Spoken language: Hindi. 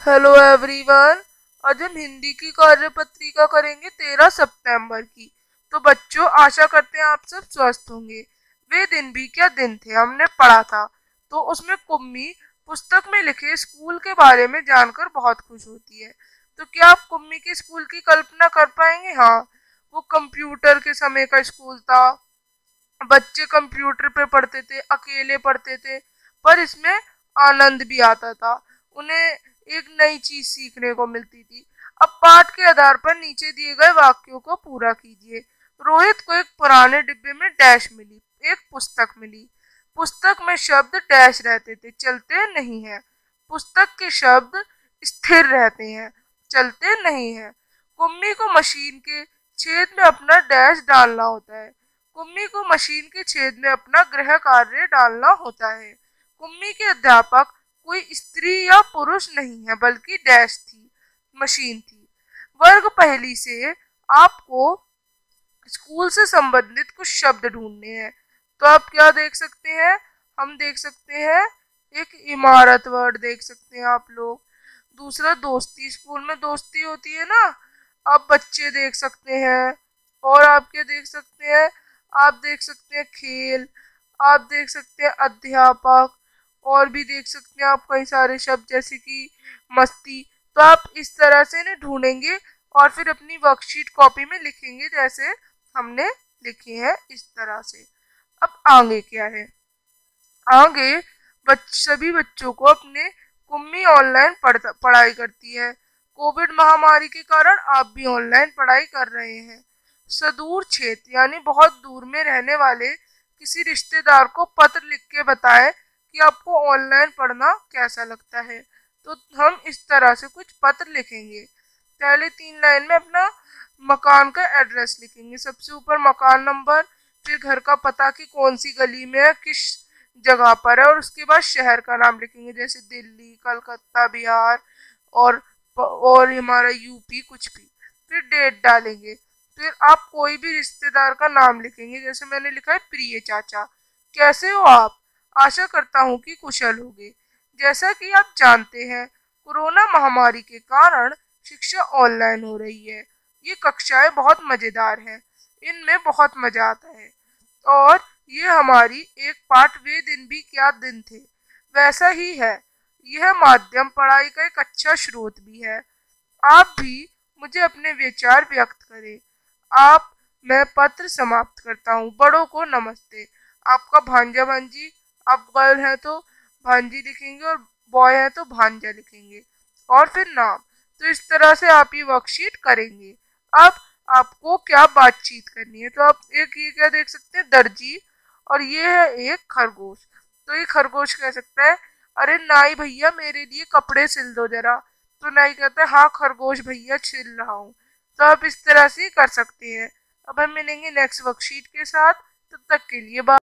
हेलो एवरीवन आज हम हिंदी की कार्य पत्रिका करेंगे तेरह सितंबर की। तो बच्चों, आशा करते हैं आप सब स्वस्थ होंगे। वे दिन भी क्या दिन थे, हमने पढ़ा था। तो उसमें कुम्मी पुस्तक में लिखे स्कूल के बारे में जानकर बहुत खुश होती है। तो क्या आप कुम्मी के स्कूल की कल्पना कर पाएँगे? हाँ वो कंप्यूटर के समय का स्कूल था। बच्चे कंप्यूटर पे पढ़ते थे, अकेले पढ़ते थे, पर इसमें आनंद भी आता था। उन्हें एक नई चीज़ सीखने को मिलती थी। अब पाठ के आधार पर नीचे दिए गए वाक्यों को पूरा कीजिए। रोहित को एक पुराने डिब्बे में डैश मिली, एक पुस्तक मिली। पुस्तक में शब्द डैश रहते थे, चलते नहीं है। पुस्तक के शब्द स्थिर रहते हैं, चलते नहीं है। कुम्मी को मशीन के छेद में अपना डैश डालना होता है। कुम्मी को मशीन के छेद में अपना गृह कार्य डालना होता है। कुम्मी के अध्यापक कोई स्त्री या पुरुष नहीं है, बल्कि डैश थी, मशीन थी। वर्ग पहली से आपको स्कूल से संबंधित कुछ शब्द ढूँढने हैं। तो आप क्या देख सकते हैं? हम देख सकते हैं, एक इमारत वर्ड देख सकते हैं आप लोग। दूसरा दोस्ती, स्कूल में दोस्ती होती है ना? आप बच्चे देख सकते हैं, और आप क्या देख सकते हैं? आप देख सकते हैं खेल, आप देख सकते हैं अध्यापक और भी देख सकते हैं आप कई सारे शब्द जैसे कि मस्ती। तो आप इस तरह से इन्हें ढूंढेंगे और फिर अपनी वर्कशीट कॉपी में लिखेंगे जैसे हमने लिखे हैं इस तरह से। अब आगे क्या है? आगे बच, सभी बच्चों को अपने कुम्मी ऑनलाइन पढ़ पढ़ाई करती है। कोविड महामारी के कारण आप भी ऑनलाइन पढ़ाई कर रहे हैं। सदूर क्षेत्र यानी बहुत दूर में रहने वाले किसी रिश्तेदार को पत्र लिख के बताएँ कि आपको ऑनलाइन पढ़ना कैसा लगता है? तो हम इस तरह से कुछ पत्र लिखेंगे। पहले तीन लाइन में अपना मकान का एड्रेस लिखेंगे। सबसे ऊपर मकान नंबर फिर घर का पता कि कौन सी गली में है, किस जगह पर है, और उसके बाद शहर का नाम लिखेंगे। जैसे दिल्ली, कलकत्ता, बिहार और और हमारा यूपी कुछ भी। फिर डेट डालेंगे। फिर आप कोई भी रिश्तेदार का नाम लिखेंगे। जैसे मैंने लिखा है, प्रिय चाचा। कैसे हो आप? आशा करता हूँ कि कुशल होंगे। जैसा कि आप जानते हैं, कोरोना महामारी के कारण शिक्षा ऑनलाइन हो रही है। ये कक्षाएँ बहुत मज़ेदार हैं। इनमें बहुत मज़ा आता है। और ये हमारी एक पाठ वे दिन भी क्या दिन थे। वैसा ही है। यह माध्यम पढ़ाई का एक अच्छा स्रोत भी है। आप भी मुझे अपने विचार व्यक्त करें। आप, मैं पत्र समाप्त करता हूँ। बड़ों को नमस्ते। आपका भांजा भांजी आप गर्ल है तो भांजी लिखेंगे और बॉय है तो भांजा लिखेंगे। और फिर नाम। तो इस तरह से आप ये वर्कशीट करेंगे। अब आपको क्या बातचीत करनी है? तो आप एक ये क्या देख सकते हैं? दर्जी। और ये है एक खरगोश। तो ये खरगोश कह सकता है, अरे नाई भैया, मेरे लिए कपड़े सिल दो जरा। तो नाई कहता है हाँ खरगोश भैया छिल रहा हूँ। तो आप इस तरह से कर सकते हैं। अब हम मिलेंगे नेक्स्ट वर्कशीट के साथ। तब तक के लिए बात